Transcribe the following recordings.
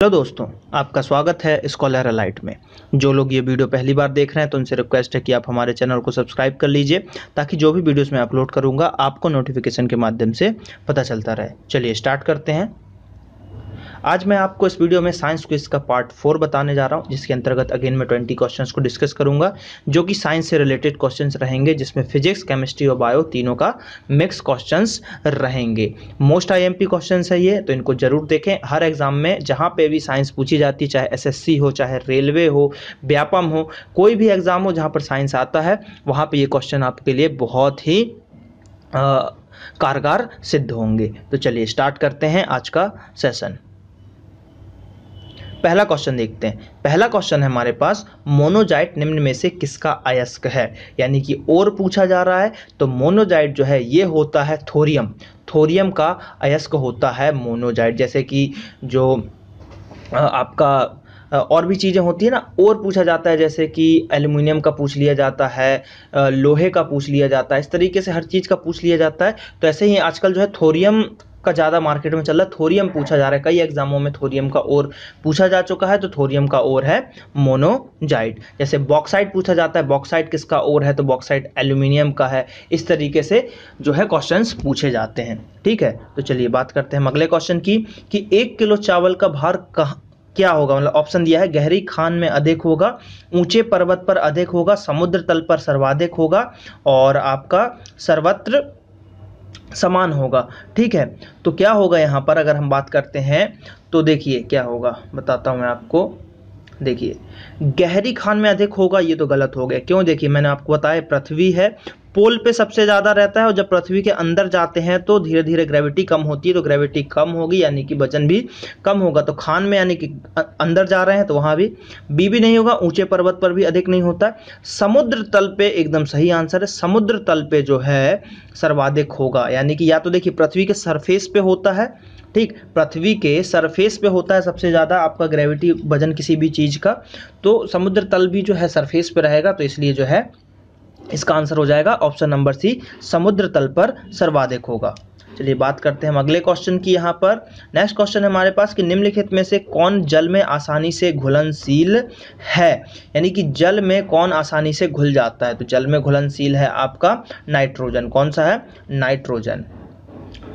Hello दोस्तों, आपका स्वागत है स्कॉलर अलाइट में। जो लोग ये वीडियो पहली बार देख रहे हैं तो उनसे रिक्वेस्ट है कि आप हमारे चैनल को सब्सक्राइब कर लीजिए, ताकि जो भी वीडियोस मैं अपलोड करूँगा, आपको नोटिफिकेशन के माध्यम से पता चलता रहे। चलिए स्टार्ट करते हैं। आज मैं आपको इस वीडियो में साइंस क्विज का पार्ट फोर बताने जा रहा हूँ, जिसके अंतर्गत अगेन मैं ट्वेंटी क्वेश्चंस को डिस्कस करूँगा, जो कि साइंस से रिलेटेड क्वेश्चंस रहेंगे, जिसमें फिजिक्स, केमिस्ट्री और बायो तीनों का मिक्स क्वेश्चंस रहेंगे। मोस्ट आईएमपी क्वेश्चंस है ये तो इनको ज़रूर देखें। हर एग्ज़ाम में जहाँ पे भी साइंस पूछी जाती है चाहे एसएससी हो, चाहे रेलवे हो, व्यापम हो, कोई भी एग्ज़ाम हो, जहाँ पर साइंस आता है, वहाँ पर ये क्वेश्चन आपके लिए बहुत ही कारगर सिद्ध होंगे। तो चलिए स्टार्ट करते हैं आज का सेशन पहला क्वेश्चन देखते हैं। पहला क्वेश्चन है हमारे पास, मोनोजाइट निम्न में से किसका अयस्क है? यानी कि और पूछा जा रहा है तो मोनोजाइट जो है, ये होता है थोरियम। थोरियम का अयस्क होता है मोनोजाइट, जैसे कि जो आपका और भी चीज़ें होती है ना, और पूछा जाता है, जैसे कि एल्युमिनियम का पूछ लिया जाता है लोहे का पूछ लिया जाता है, इस तरीके से हर चीज़ का पूछ लिया जाता है। तो ऐसे ही आजकल जो है, थोरियम का ज़्यादा मार्केट में चल रहा है। थोरियम पूछा जा रहा है। कई एग्जामों में थोरियम का और पूछा जा चुका है तो थोरियम का और है मोनोजाइट जैसे बॉक्साइट पूछा जाता है बॉक्साइट किसका और है? तो बॉक्साइट एल्यूमिनियम का है। इस तरीके से जो है क्वेश्चन पूछे जाते हैं। ठीक है? तो चलिए बात करते हैं अगले क्वेश्चन की, कि एक किलो चावल का भार कहाँ, क्या होगा? मतलब ऑप्शन दिया है, गहरी खान में अधिक होगा, ऊँचे पर्वत पर अधिक होगा, समुद्र तल पर सर्वाधिक होगा, और आपका सर्वत्र समान होगा। ठीक है? तो क्या होगा यहाँ पर अगर हम बात करते हैं तो देखिए क्या होगा। बताता हूँ मैं आपको। देखिए, गहरी खान में अधिक होगा, ये तो गलत हो गया। क्यों? देखिए, मैंने आपको बताया, पृथ्वी है पोल पे सबसे ज़्यादा रहता है और जब पृथ्वी के अंदर जाते हैं तो धीरे धीरे ग्रेविटी कम होती है तो ग्रेविटी कम होगी, यानी कि वज़न भी कम होगा। तो खान में यानी कि अंदर जा रहे हैं तो वहाँ भी बी भी नहीं होगा, ऊँचे पर्वत पर भी अधिक नहीं होता। समुद्र तल पे एकदम सही आंसर है, समुद्र तल पे जो है सर्वाधिक होगा। यानी कि या तो देखिए, पृथ्वी के सरफेस पे होता है, ठीक? पृथ्वी के सरफेस पे होता है सबसे ज़्यादा आपका ग्रेविटी वज़न किसी भी चीज़ का। तो समुद्र तल भी जो है सरफेस पे रहेगा तो इसलिए जो है इसका आंसर हो जाएगा ऑप्शन नंबर सी, समुद्र तल पर सर्वाधिक होगा। चलिए बात करते हैं हम अगले क्वेश्चन की यहाँ पर। नेक्स्ट क्वेश्चन हमारे पास कि निम्नलिखित में से कौन जल में आसानी से घुलनशील है? यानी कि जल में कौन आसानी से घुल जाता है? तो जल में घुलनशील है आपका नाइट्रोजन। कौन सा है? नाइट्रोजन।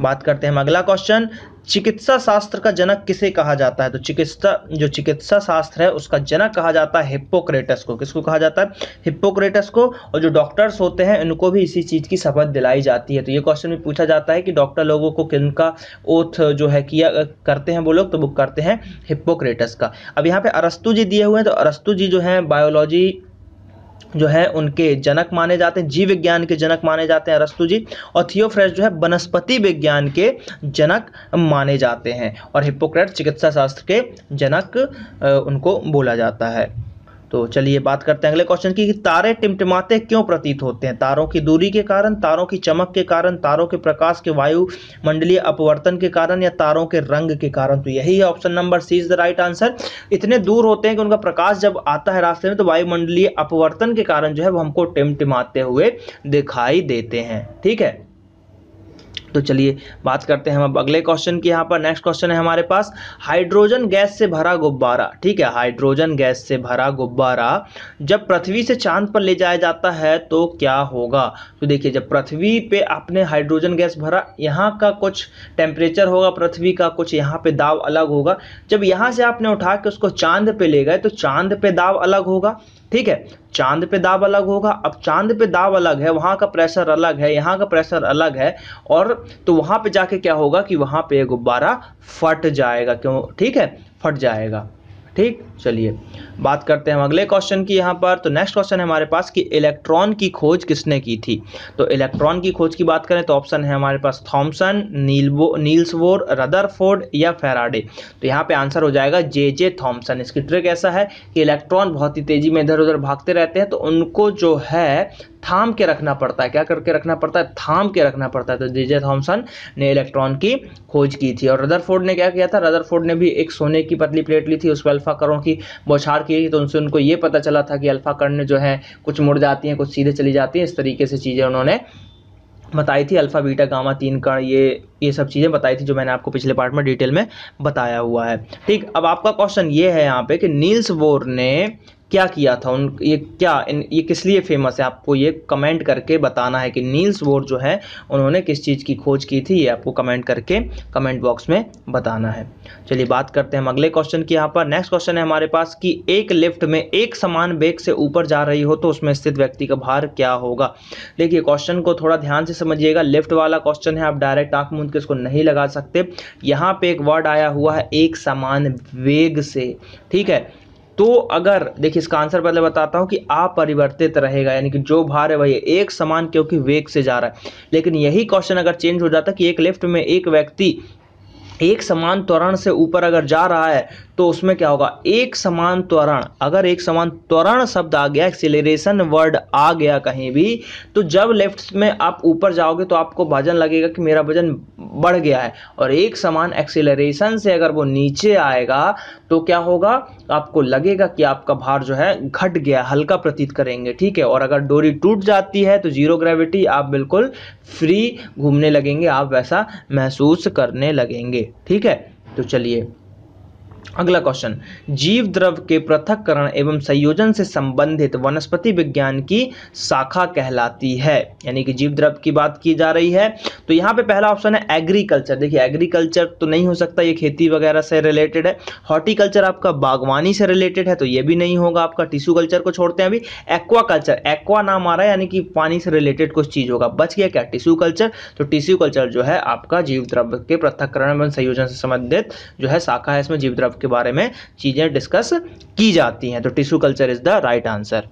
बात करते हैं हम अगला क्वेश्चन। चिकित्सा शास्त्र का जनक किसे कहा जाता है? तो चिकित्सा, जो चिकित्सा शास्त्र है, उसका जनक कहा जाता है हिप्पोक्रेटस को। किसको कहा जाता है? हिप्पोक्रेटस को, और जो डॉक्टर्स होते हैं उनको भी इसी चीज़ की शपथ दिलाई जाती है। तो ये क्वेश्चन भी पूछा जाता है कि डॉक्टर लोगों को किन का ओथ जो है, किया करते हैं वो लोग? तो वो करते हैं हिप्पोक्रेटस का। अब यहाँ पे अरस्तु जी दिए हुए हैं तो अरस्तु जी जो है बायोलॉजी जो है, उनके जनक माने जाते हैं, जीव विज्ञान के जनक माने जाते हैं अरस्तु जी, और थियोफ्रेस जो है, वनस्पति विज्ञान के जनक माने जाते हैं, और हिपोक्रेट चिकित्सा शास्त्र के जनक उनको बोला जाता है। तो चलिए बात करते हैं अगले क्वेश्चन की कि तारे टिमटिमाते क्यों प्रतीत होते हैं? तारों की दूरी के कारण, तारों की चमक के कारण, तारों के प्रकाश के वायु मंडलीय अपवर्तन के कारण या तारों के रंग के कारण? तो यही है option number C is the right answer इतने दूर होते हैं कि उनका प्रकाश जब आता है रास्ते में तो वायुमंडलीय अपवर्तन के कारण जो है वो हमको टिमटिमाते हुए दिखाई देते हैं। ठीक है? तो चलिए बात करते हैं हम अब अगले क्वेश्चन की। यहाँ पर नेक्स्ट क्वेश्चन है हमारे पास हाइड्रोजन गैस से भरा गुब्बारा। ठीक है हाइड्रोजन गैस से भरा गुब्बारा, जब पृथ्वी से चाँद पर ले जाया जाता है तो क्या होगा? तो देखिए, जब पृथ्वी पे आपने हाइड्रोजन गैस भरा, यहाँ का कुछ टेम्परेचर होगा, पृथ्वी का कुछ यहाँ पे दाव अलग होगा। जब यहाँ से आपने उठा के उसको चाँद पे ले गए तो चाँद पे दाव अलग होगा। ठीक है, चाँद पे दाब अलग होगा। अब चाँद पे दाब अलग है, वहाँ का प्रेशर अलग है, यहाँ का प्रेशर अलग है, और तो वहाँ पे जाके क्या होगा कि वहाँ पे गुब्बारा फट जाएगा। क्यों? ठीक है, फट जाएगा। ठीक, चलिए। बात करते हैं हम अगले क्वेश्चन की यहाँ पर। तो नेक्स्ट क्वेश्चन है हमारे पास कि इलेक्ट्रॉन की खोज किसने की थी? तो इलेक्ट्रॉन की खोज की बात करें तो ऑप्शन है हमारे पास थॉमसन नीलबो नील्सवोर, रदरफोर्ड या फेराडे। तो यहाँ पे आंसर हो जाएगा जे जे थॉमसन इसकी ट्रिक ऐसा है कि इलेक्ट्रॉन बहुत ही तेज़ी में इधर उधर भागते रहते हैं तो उनको जो है थाम के रखना पड़ता है। क्या करके रखना पड़ता है? थाम के रखना पड़ता है। तो जे थॉमसन ने इलेक्ट्रॉन की खोज की थी। और रदरफोर्ड ने क्या किया था? रदरफोर्ड ने भी एक सोने की पतली प्लेट ली थी। उस अल्फ़ा करोड़ की बौछार की थी। तो उनसे उनको ये पता चला था कि अल्फ़ा कर्ण जो है, कुछ मुड़ जाती हैं, कुछ सीधे चली जाती हैं। इस तरीके से चीज़ें उन्होंने बताई थी। अल्फ़ा, बीटा, गामा, तीन कण, ये ये सब चीज़ें बताई थी, जो मैंने आपको पिछले पार्ट में डिटेल में बताया हुआ है। ठीक, अब आपका क्वेश्चन ये है यहाँ पे कि नील्स बोर ने क्या किया था? उन, ये क्या, इन, ये किस लिए फ़ेमस है? आपको ये कमेंट करके बताना है कि नील्स बोर जो है, उन्होंने किस चीज़ की खोज की थी? ये आपको कमेंट करके कमेंट बॉक्स में बताना है। चलिए बात करते हैं हम अगले क्वेश्चन की यहाँ पर। नेक्स्ट क्वेश्चन है हमारे पास कि एक लिफ्ट में एक समान वेग से ऊपर जा रही हो तो उसमें स्थित व्यक्ति का भार क्या होगा? देखिए क्वेश्चन को थोड़ा ध्यान से समझिएगा। लिफ्ट वाला क्वेश्चन है, आप डायरेक्ट आँख मूंद के इसको नहीं लगा सकते। यहाँ पे एक वर्ड आया हुआ है, एक समान वेग से। ठीक है? तो अगर, देखिए, इसका आंसर पहले बताता हूँ कि अपरिवर्तित रहेगा, यानी कि जो भार है वही एक समान क्योंकि वेग से जा रहा है। लेकिन यही क्वेश्चन अगर चेंज हो जाता कि एक लिफ्ट में एक व्यक्ति एक समान त्वरण से ऊपर अगर जा रहा है तो उसमें क्या होगा? एक समान त्वरण। अगर एक समान त्वरण शब्द आ गया एक्सिलेशन वर्ड आ गया कहीं भी तो जब लेफ़्ट में आप ऊपर जाओगे तो आपको वज़न लगेगा कि मेरा वज़न बढ़ गया है। और एक समान एक्सिलेशन से अगर वो नीचे आएगा तो क्या होगा? आपको लगेगा कि आपका भार जो है घट गया, हल्का प्रतीत करेंगे, ठीक है? और अगर डोरी टूट जाती है तो ज़ीरो ग्रेविटी आप बिल्कुल फ्री घूमने लगेंगे, आप वैसा महसूस करने लगेंगे, ठीक है? तो चलिए अगला क्वेश्चन जीव द्रव के पृथककरण एवं संयोजन से संबंधित वनस्पति विज्ञान की शाखा कहलाती है। यानी कि जीव द्रव की बात की जा रही है। तो यहाँ पे पहला ऑप्शन है एग्रीकल्चर देखिए एग्रीकल्चर तो नहीं हो सकता, ये खेती वगैरह से रिलेटेड है। हॉर्टिकल्चर आपका बागवानी से रिलेटेड है तो ये भी नहीं होगा आपका। टिश्यू कल्चर को छोड़ते हैं अभी। एक्वा कल्चर एक्वा नाम आ रहा है, यानी कि पानी से रिलेटेड कुछ चीज़ होगा बच गया क्या? टिश्यू कल्चर तो टिश्यू कल्चर जो है आपका जीव द्रव के पृथककरण एवं संयोजन से संबंधित जो है शाखा है, इसमें जीव द्रव के बारे में चीज़ें डिस्कस की जाती हैं। तो tissue culture is the right answer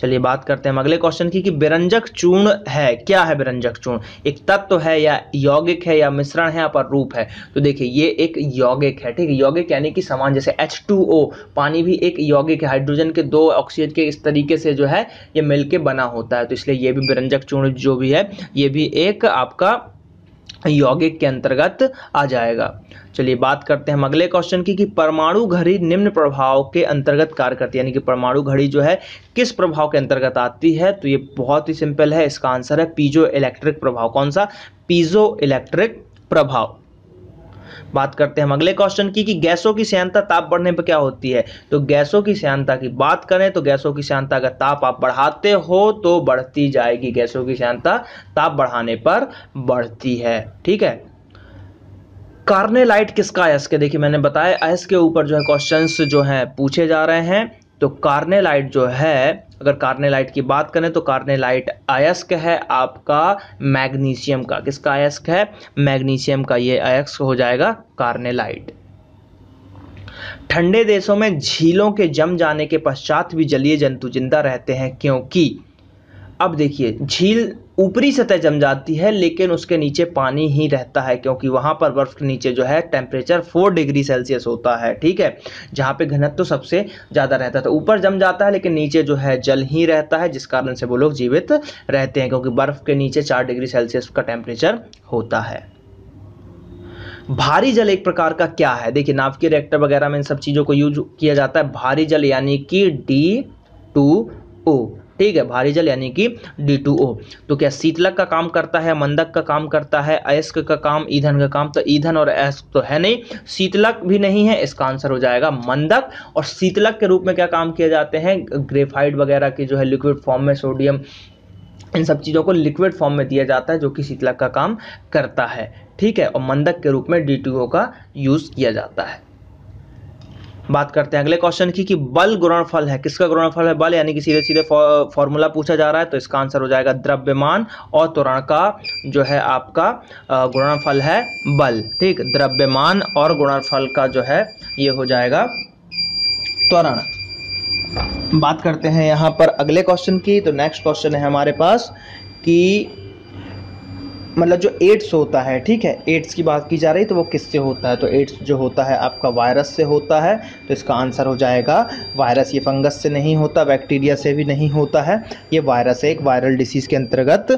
चलिए बात करते हैं हम अगले क्वेश्चन की कि बिरंजक चूर्ण है। क्या है बिरंजक चूर्ण? एक तत्व है या यौगिक है या मिश्रण है या रूप है? तो देखिए, ये एक यौगिक है, ठीक है? यौगिक यानी कि समान, जैसे H2O पानी भी एक यौगिक है। हाइड्रोजन के दो ऑक्सीजन के इस तरीके से जो है, ये मिलके बना होता है। तो इसलिए ये भी बिरंजक चूर्ण जो भी है, ये भी एक आपका यौगिक के अंतर्गत आ जाएगा। चलिए बात करते हैं हम अगले क्वेश्चन की कि परमाणु घड़ी निम्न प्रभाव के अंतर्गत कार्य करती है, यानी कि परमाणु घड़ी जो है, किस प्रभाव के अंतर्गत आती है? तो ये बहुत ही सिंपल है, इसका आंसर है पीजो इलेक्ट्रिक प्रभाव। कौन सा? पीजो इलेक्ट्रिक प्रभाव। बात करते हैं हम। अगले क्वेश्चन की कि गैसों की श्यानता ताप बढ़ने पर क्या होती है? तो गैसों की श्यानता की बात करें तो गैसों की श्यानता अगर ताप आप बढ़ाते हो तो बढ़ती जाएगी। गैसों की श्यानता ताप बढ़ाने पर बढ़ती है। ठीक है? कार्नेलाइट किसका है? इसके देखिए मैंने बताया। अयस्क के ऊपर जो है क्वेश्चंस जो हैं पूछे जा रहे हैं। तो कार्नेलाइट जो है, अगर कार्नेलाइट की बात करें तो कार्नेलाइट अयस्क है आपका मैग्नीशियम का। किसका अयस्क है? मैग्नीशियम का ये अयस्क हो जाएगा कार्नेलाइट। ठंडे देशों में झीलों के जम जाने के पश्चात भी जलीय जंतु ज़िंदा रहते हैं, क्योंकि अब देखिए, झील ऊपरी सतह जम जाती है, लेकिन उसके नीचे पानी ही रहता है, क्योंकि वहाँ पर बर्फ़ के नीचे जो है टेम्परेचर फोर डिग्री सेल्सियस होता है, ठीक है? जहाँ पे घनत्व तो सबसे ज़्यादा रहता तो ऊपर जम जाता है, लेकिन नीचे जो है, जल ही रहता है, जिस कारण से वो लोग जीवित रहते हैं, क्योंकि बर्फ़ के नीचे चार डिग्री सेल्सियस का टेम्परेचर होता है। भारी जल एक प्रकार का क्या है? देखिए नावकीय रिएक्टर वगैरह में इन सब चीज़ों को यूज़ किया जाता है, भारी जल यानी कि डी टू ओ ठीक है, भारी जल यानी कि डी तो क्या शीतलक का काम करता है, मंदक का काम करता है, अयस्क का काम, ईंधन का काम? तो ईंधन और अयस्क तो है नहीं, शीतलक भी नहीं है, इसका आंसर हो जाएगा मंदक। और शीतलक के रूप में क्या काम किए जाते हैं? ग्रेफाइड वगैरह की जो है लिक्विड फॉर्म में, सोडियम, इन सब चीज़ों को लिक्विड फॉर्म में दिया जाता है, जो कि शीतलक का काम करता है। ठीक है, और मंदक के रूप में डी का यूज़ किया जाता है। बात करते हैं। अगले क्वेश्चन की कि बल गुणनफल है। किसका गुणनफल है? बल यानी कि सीधे सीधे फॉर्मूला पूछा जा रहा है तो इसका आंसर हो जाएगा द्रव्यमान और त्वरण का जो है आपका गुणनफल है बल। ठीक? द्रव्यमान और गुणनफल का जो है, ये हो जाएगा त्वरण। बात करते हैं यहाँ पर अगले क्वेश्चन की। तो नेक्स्ट क्वेश्चन है हमारे पास कि मतलब जो एड्स होता है, ठीक है? एड्स की बात की जा रही है तो वो किससे होता है? तो एड्स जो होता है, आपका वायरस से होता है तो इसका आंसर हो जाएगा, वायरस ये फंगस से नहीं होता, बैक्टीरिया से भी नहीं होता है, ये वायरस एक वायरल डिसीज़ के अंतर्गत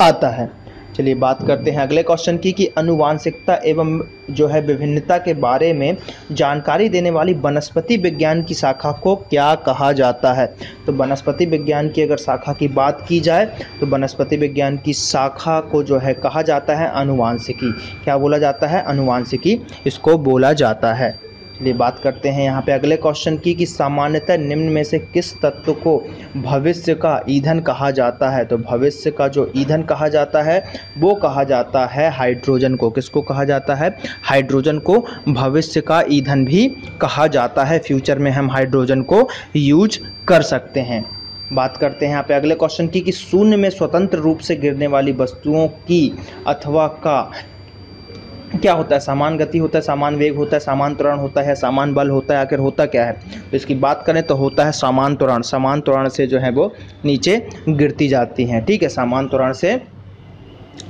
आता है। चलिए बात करते हैं अगले क्वेश्चन की कि अनुवांशिकता एवं जो है विभिन्नता के बारे में जानकारी देने वाली वनस्पति विज्ञान की शाखा को क्या कहा जाता है? तो वनस्पति विज्ञान की अगर शाखा की बात की जाए तो वनस्पति विज्ञान की शाखा को जो है कहा जाता है अनुवांशिकी। क्या बोला जाता है? अनुवांशिकी। इसको बोला जाता है। चलिए बात करते हैं। यहाँ पे अगले क्वेश्चन की कि सामान्यतः निम्न में से किस तत्व को भविष्य का ईंधन कहा जाता है? तो भविष्य का जो ईंधन कहा जाता है, वो कहा जाता है हाइड्रोजन को। किसको कहा जाता है? हाइड्रोजन को भविष्य का ईंधन भी कहा जाता है। फ्यूचर में हम हाइड्रोजन को यूज़ कर सकते हैं। बात करते हैं यहाँ पे अगले क्वेश्चन की कि शून्य में स्वतंत्र रूप से गिरने वाली वस्तुओं की अथवा का क्या होता है? समान गति होता है, समान वेग होता है, समान त्वरण होता है, समान बल होता है, आखिर होता क्या है? तो इसकी बात करें तो होता है समान त्वरण। समान त्वरण से जो है वो नीचे गिरती जाती हैं। ठीक है, समान त्वरण से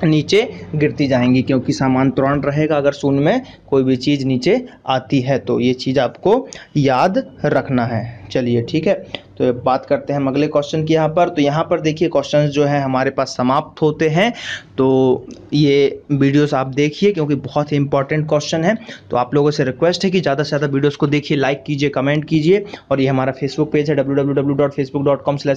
नीचे गिरती जाएँगी क्योंकि सामान त्वरण रहेगा अगर शून्य में कोई भी चीज़ नीचे आती है। तो ये चीज़ आपको याद रखना है। चलिए, ठीक है। तो बात करते हैं हम अगले क्वेश्चन की यहाँ पर। तो यहाँ पर देखिए क्वेश्चन जो है हमारे पास समाप्त होते हैं। तो ये वीडियोस आप देखिए क्योंकि बहुत ही इंपॉर्टेंट क्वेश्चन है। तो आप लोगों से रिक्वेस्ट है कि ज़्यादा से ज़्यादा वीडियोस को देखिए लाइक कीजिए कमेंट कीजिए। और ये हमारा फेसबुक पेज है डब्ल्यू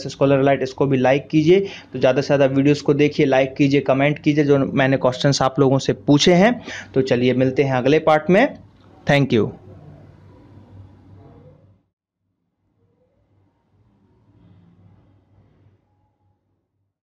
स्कॉलर इसको भी लाइक कीजिए। तो ज़्यादा से ज़्यादा वीडियोज़ को देखिए लाइक कीजिए कमेंट कीजिए, जो मैंने क्वेश्चन आप लोगों से पूछे हैं। तो चलिए मिलते हैं अगले पार्ट में। Thank you